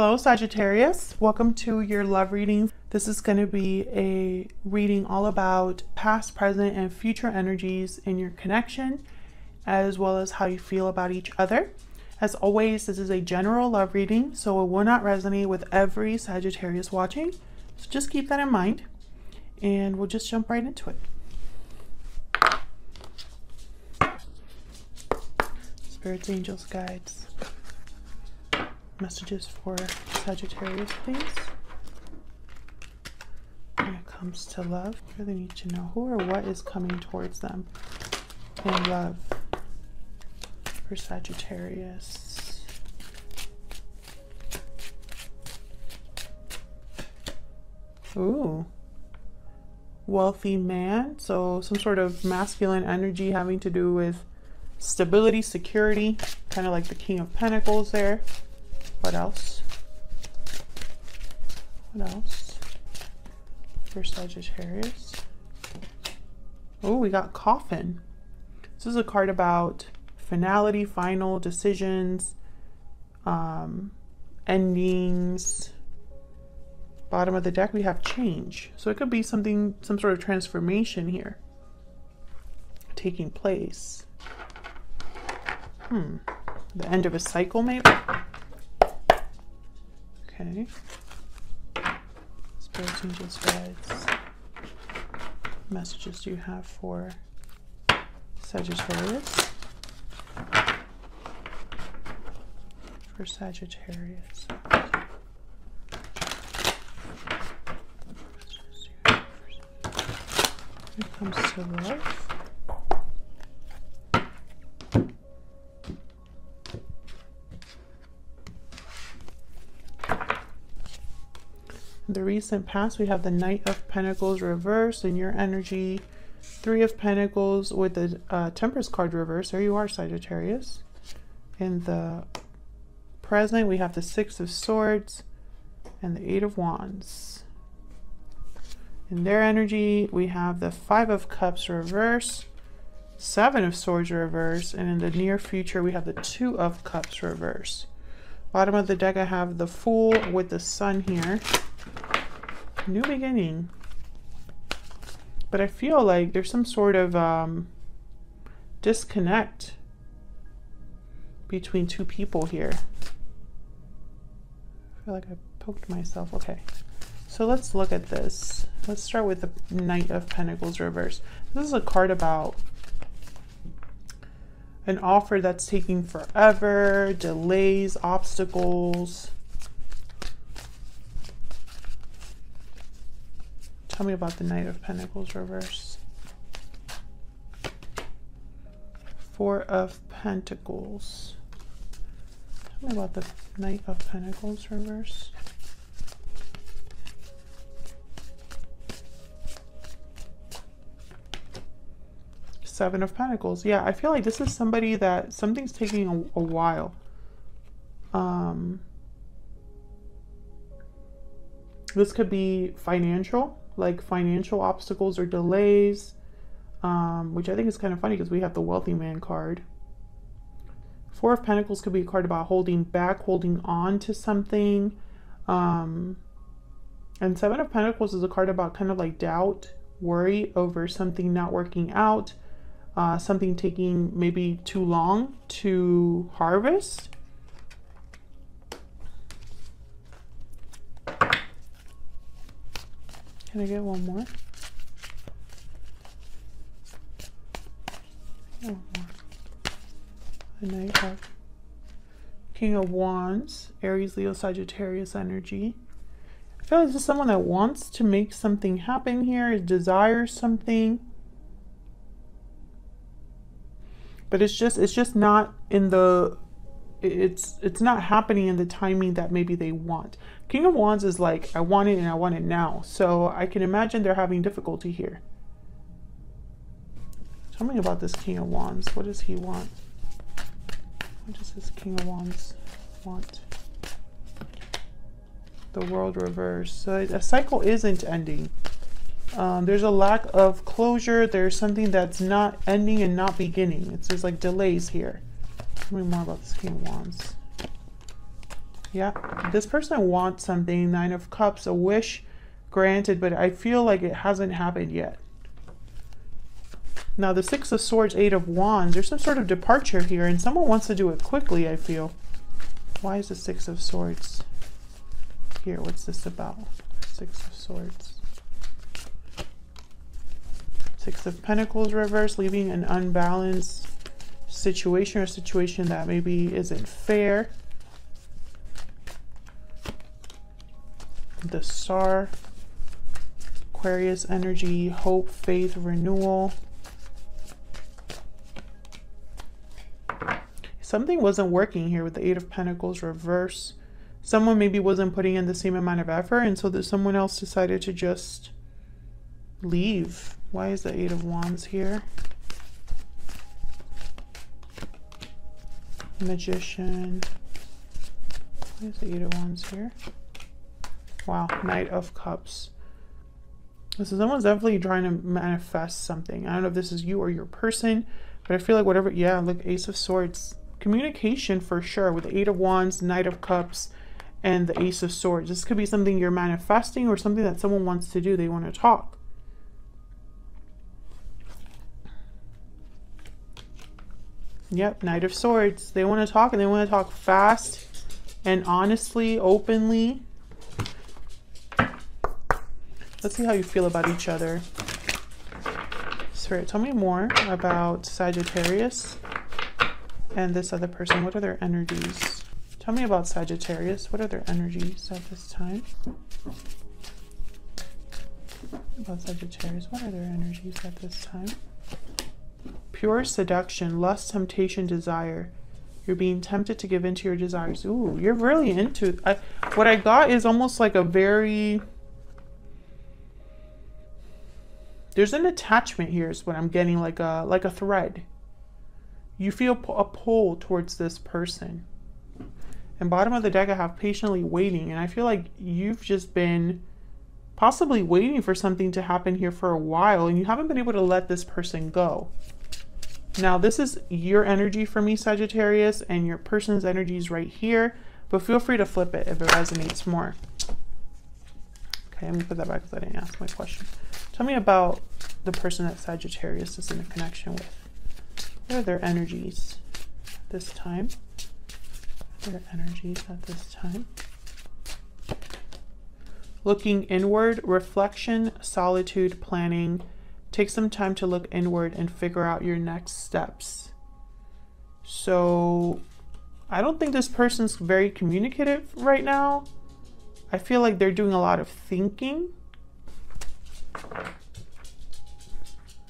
Hello, Sagittarius. Welcome to your love reading. This is going to be a reading all about past, present, and future energies in your connection, as well as how you feel about each other. As always, this is a general love reading, so it will not resonate with every Sagittarius watching. So just keep that in mind, and we'll just jump right into it. Spirits, angels, guides, messages for Sagittarius, please. When it comes to love, really need to know who or what is coming towards them in love for Sagittarius. Ooh. Wealthy man. So some sort of masculine energy having to do with stability, security, kind of like the King of Pentacles there. What else? What else? For Sagittarius. Oh, we got Coffin. This is a card about finality, final decisions, um, endings. Bottom of the deck, we have change. So it could be something, some sort of transformation here taking place. Hmm. The end of a cycle, maybe? Okay. Spirit angels, guides. Messages do you have for Sagittarius? For Sagittarius. It comes to love. Recent past, we have the Knight of Pentacles reversed in your energy. Three of Pentacles with the uh, Temperance card reversed. There you are, Sagittarius. In the present, we have the Six of Swords and the Eight of Wands. In their energy, we have the Five of Cups reverse, Seven of Swords reverse, and in the near future, we have the Two of Cups reverse. Bottom of the deck, I have the Fool with the Sun here new beginning. But I feel like there's some sort of um, disconnect between two people here. I feel like I poked myself. Okay. So let's look at this. Let's start with the Knight of Pentacles reverse. This is a card about an offer that's taking forever, delays, obstacles. Tell me about the Knight of Pentacles reverse. Four of Pentacles. Tell me about the Knight of Pentacles reverse. Seven of Pentacles. Yeah, I feel like this is somebody that something's taking a, a while. Um, this could be financial like financial obstacles or delays, um, which I think is kind of funny because we have the wealthy man card. Four of Pentacles could be a card about holding back, holding on to something. Um, and Seven of Pentacles is a card about kind of like doubt, worry over something not working out, uh, something taking maybe too long to harvest. Can I get one more? One more. And now you have King of Wands, Aries, Leo, Sagittarius energy. I feel like this is someone that wants to make something happen here, desires something. But it's just it's just not in the it's it's not happening in the timing that maybe they want. King of Wands is like, I want it and I want it now. So I can imagine they're having difficulty here. Tell me about this King of Wands. What does he want? What does this King of Wands want? The world reverse. So a cycle isn't ending. Um, there's a lack of closure. There's something that's not ending and not beginning. It's just like delays here. Tell me more about this King of Wands. Yeah, this person wants something. Nine of Cups, a wish granted, but I feel like it hasn't happened yet. Now the Six of Swords, Eight of Wands, there's some sort of departure here and someone wants to do it quickly, I feel. Why is the Six of Swords here? What's this about? Six of Swords. Six of Pentacles reverse, leaving an unbalanced situation or situation that maybe isn't fair. The Star, Aquarius energy, hope, faith, renewal. something wasn't working here with the Eight of Pentacles reverse. Someone maybe wasn't putting in the same amount of effort, and so that someone else decided to just leave. Why is the Eight of Wands here? Magician. Why is the Eight of Wands here? Wow, Knight of Cups. So someone's definitely trying to manifest something. I don't know if this is you or your person, but I feel like whatever, yeah, look, Ace of Swords communication for sure with the Eight of Wands, Knight of Cups, and the Ace of Swords. This could be something you're manifesting or something that someone wants to do. They want to talk. Yep, Knight of Swords. They want to talk and they want to talk fast and honestly, openly. Let's see how you feel about each other. Spirit, tell me more about Sagittarius and this other person, what are their energies? Tell me about Sagittarius. What are their energies at this time? About Sagittarius, what are their energies at this time? Pure seduction, lust, temptation, desire. You're being tempted to give into your desires. Ooh, you're really into I, what I got is almost like a very there's an attachment here is what I'm getting like a like a thread you feel a pull towards this person. And bottom of the deck, I have patiently waiting. And I feel like you've just been possibly waiting for something to happen here for a while and you haven't been able to let this person go. Now, this is your energy for me, Sagittarius, and your person's energy is right here, but feel free to flip it if it resonates more. Okay, I'm gonna put that back because I didn't ask my question. Tell me about the person that Sagittarius is in a connection with. What are their energies this time? Their energies at this time. Looking inward, reflection, solitude, planning. Take some time to look inward and figure out your next steps. So, I don't think this person's very communicative right now. I feel like they're doing a lot of thinking.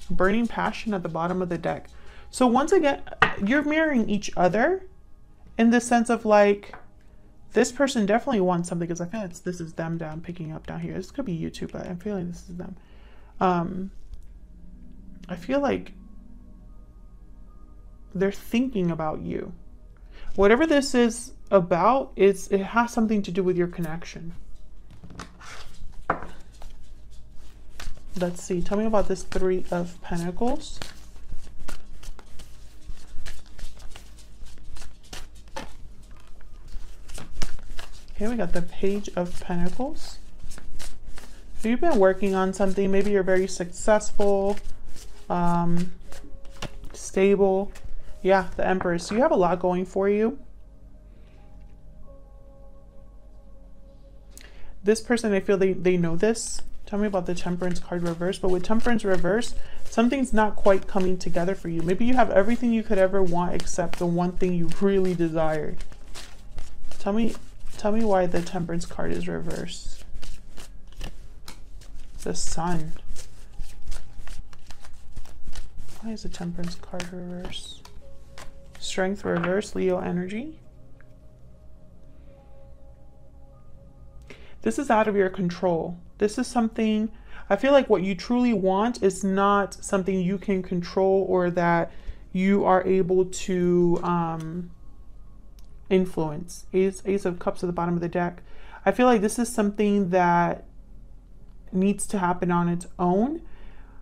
Burning passion at the bottom of the deck. So once again, you're mirroring each other in the sense of like, this person definitely wants something because I feel like this is them down picking up down here. This could be you too, but I'm feeling this is them. Um, I feel like they're thinking about you. Whatever this is about, it's, it has something to do with your connection. Let's see. Tell me about this Three of Pentacles. Okay, we got the Page of Pentacles. So you've been working on something. Maybe you're very successful, um, stable. Yeah, the Empress. So you have a lot going for you. This person, I feel they, they know this. Tell me about the Temperance card reverse. But with Temperance reverse, something's not quite coming together for you. Maybe you have everything you could ever want except the one thing you really desire. Tell me Tell me why the temperance card is reversed. The sun. Why is the temperance card reverse? Strength reverse, Leo energy. This is out of your control. This is something, I feel like what you truly want is not something you can control or that you are able to um, influence. Ace, Ace of Cups at the bottom of the deck. I feel like this is something that needs to happen on its own.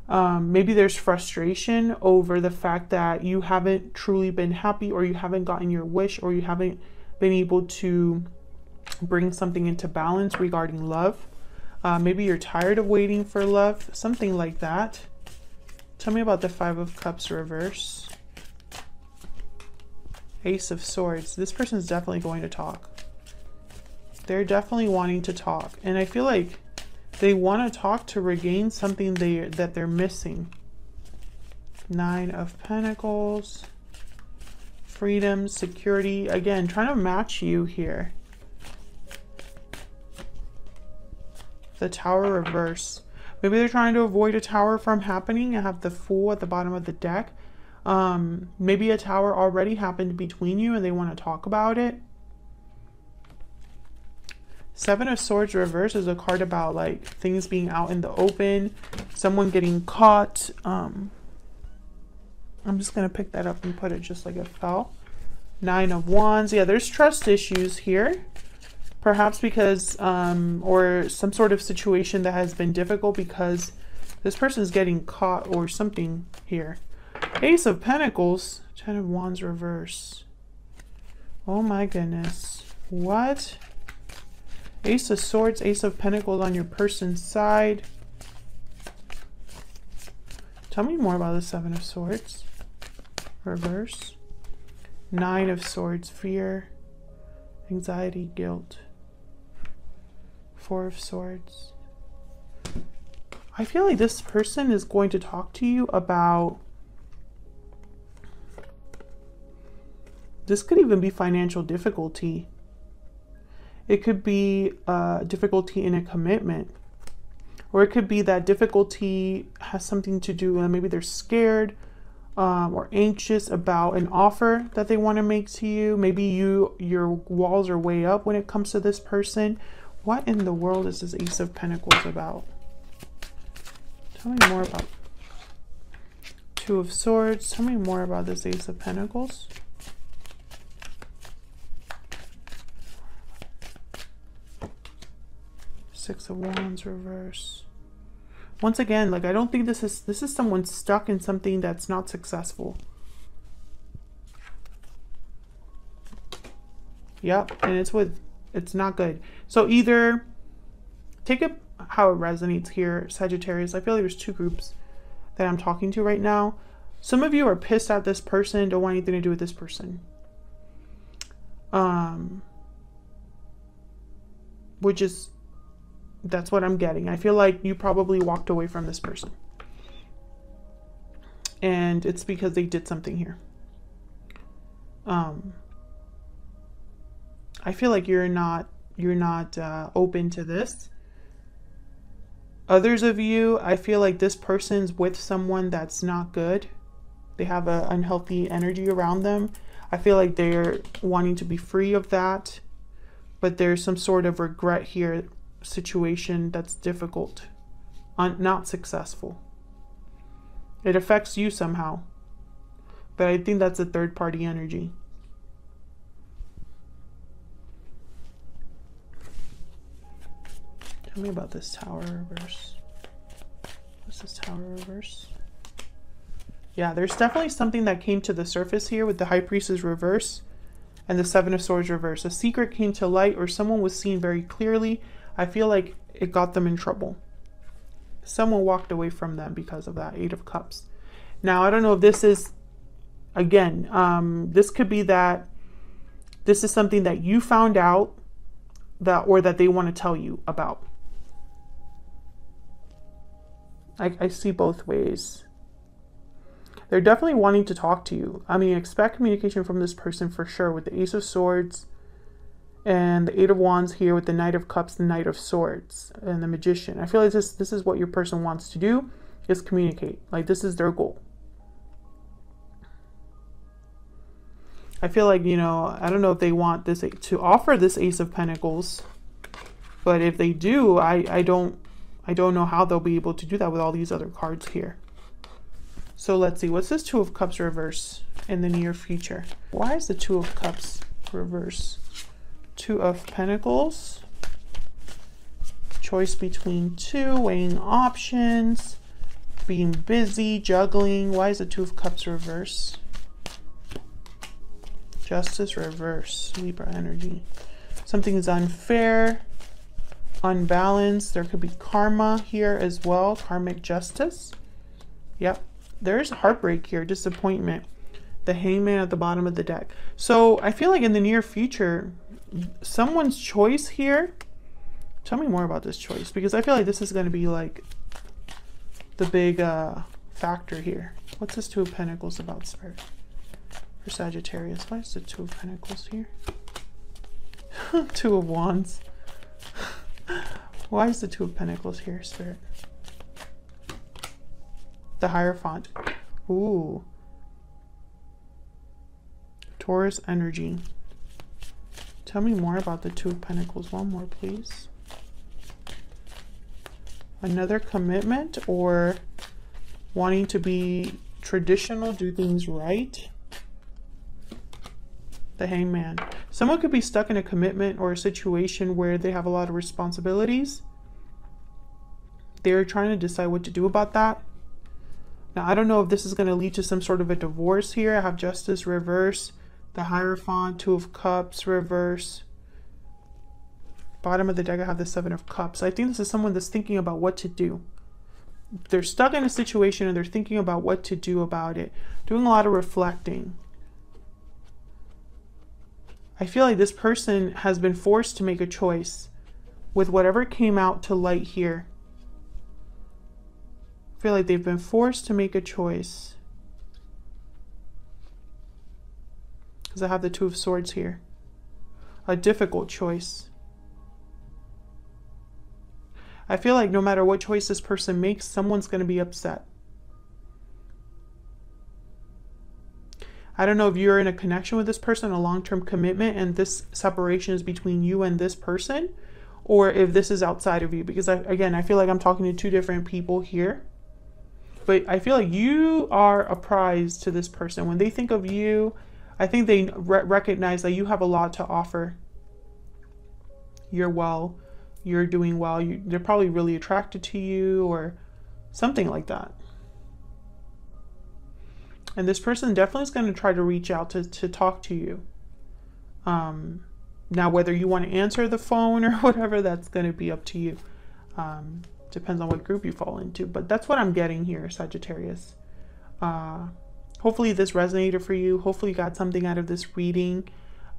Um, maybe there's frustration over the fact that you haven't truly been happy or you haven't gotten your wish or you haven't been able to bring something into balance regarding love. Uh, maybe you're tired of waiting for love, something like that. Tell me about the Five of Cups reverse. Ace of Swords. This person is definitely going to talk. They're definitely wanting to talk. And I feel like they want to talk to regain something they that they're missing. Nine of Pentacles. Freedom, security. Again, trying to match you here. The Tower reverse. Maybe they're trying to avoid a tower from happening and have the Fool at the bottom of the deck. Um, maybe a tower already happened between you and they want to talk about it. Seven of Swords reverse is a card about like things being out in the open, someone getting caught. Um, I'm just going to pick that up and put it just like it fell. Nine of Wands. Yeah, there's trust issues here. Perhaps because, um, or some sort of situation that has been difficult because this person is getting caught or something here. Ace of Pentacles. Ten of Wands reverse. Oh my goodness. What? Ace of Swords, Ace of Pentacles on your person's side. Tell me more about the Seven of Swords. Reverse. Nine of Swords, fear, anxiety, guilt. Four of Swords. I feel like this person is going to talk to you about this could even be financial difficulty. It could be uh, difficulty in a commitment. Or it could be that difficulty has something to do, uh, maybe they're scared um, or anxious about an offer that they want to make to you. Maybe you your walls are way up when it comes to this person. What in the world is this Ace of Pentacles about? Tell me more about Two of Swords. Tell me more about this Ace of Pentacles. Six of Wands reverse once again, like I don't think this is this is someone stuck in something that's not successful. Yep, and it's with it's not good. So either take it how it resonates here, Sagittarius. I feel like there's two groups that I'm talking to right now. Some of you are pissed at this person, don't want anything to do with this person. Um which is that's what I'm getting. I feel like you probably walked away from this person. And it's because they did something here. Um, I feel like you're not you're not uh, open to this. Others of you, I feel like this person's with someone that's not good. They have an unhealthy energy around them. I feel like they're wanting to be free of that, but there's some sort of regret here situation that's difficult, un- not successful. It affects you somehow. But I think that's a third party energy. Tell me about this tower reverse. What's this tower reverse? Yeah, there's definitely something that came to the surface here with the High Priestess reverse and the Seven of Swords reverse. A secret came to light or someone was seen very clearly I feel like it got them in trouble. Someone walked away from them because of that Eight of Cups. Now, I don't know if this is, again, um, this could be that this is something that you found out that or that they want to tell you about. I, I see both ways. They're definitely wanting to talk to you. I mean, expect communication from this person for sure with the Ace of Swords and the Eight of Wands here with the Knight of Cups, the Knight of Swords, and the Magician. I feel like this this is what your person wants to do is communicate. Like this is their goal. I feel like, you know, I don't know if they want this to offer this Ace of Pentacles, but if they do, I I don't I don't know how they'll be able to do that with all these other cards here. So let's see, what's this Two of Cups reverse in the near future? Why is the Two of Cups reverse? Two of Pentacles. Choice between two, weighing options, being busy, juggling. Why is the Two of Cups reverse? Justice reverse, Libra energy. Something is unfair, unbalanced. There could be karma here as well, karmic justice. Yep, there's heartbreak here, disappointment. The hangman at the bottom of the deck. So I feel like in the near future, someone's choice here. Tell me more about this choice because I feel like this is going to be like the big uh, factor here. What's this Two of Pentacles about, Spirit? For Sagittarius. Why is the Two of Pentacles here? two of Wands. Why is the Two of Pentacles here, Spirit? The Hierophant. Ooh. Taurus energy. Tell me more about the Two of Pentacles. One more, please. Another commitment or wanting to be traditional, do things right. The hangman. Someone could be stuck in a commitment or a situation where they have a lot of responsibilities. They're trying to decide what to do about that. Now, I don't know if this is going to lead to some sort of a divorce here. I have justice reverse the Hierophant, Two of Cups, reverse. Bottom of the deck, I have the Seven of Cups. I think this is someone that's thinking about what to do. They're stuck in a situation and they're thinking about what to do about it. Doing a lot of reflecting. I feel like this person has been forced to make a choice with whatever came out to light here. I feel like they've been forced to make a choice. Because I have the Two of Swords here. A difficult choice. I feel like no matter what choice this person makes, someone's going to be upset. I don't know if you're in a connection with this person, a long-term commitment, and this separation is between you and this person, or if this is outside of you. Because, I, again, I feel like I'm talking to two different people here. But I feel like you are a prize to this person. When they think of you, I think they re recognize that you have a lot to offer. You're well, you're doing well, you, they're probably really attracted to you or something like that. And this person definitely is going to try to reach out to, to talk to you. Um, now, whether you want to answer the phone or whatever, that's going to be up to you. Um, depends on what group you fall into. But that's what I'm getting here, Sagittarius. Uh, hopefully this resonated for you. Hopefully you got something out of this reading.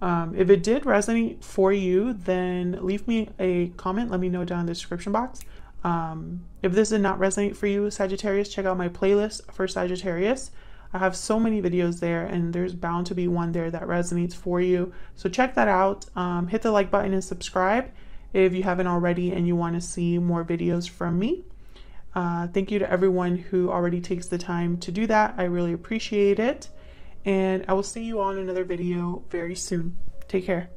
Um, if it did resonate for you, then leave me a comment. Let me know down in the description box. Um, if this did not resonate for you, Sagittarius, check out my playlist for Sagittarius. I have so many videos there and there's bound to be one there that resonates for you. So check that out. Um, hit the like button and subscribe if you haven't already and you want to see more videos from me. Uh, thank you to everyone who already takes the time to do that. I really appreciate it. And I will see you on another video very soon. Take care.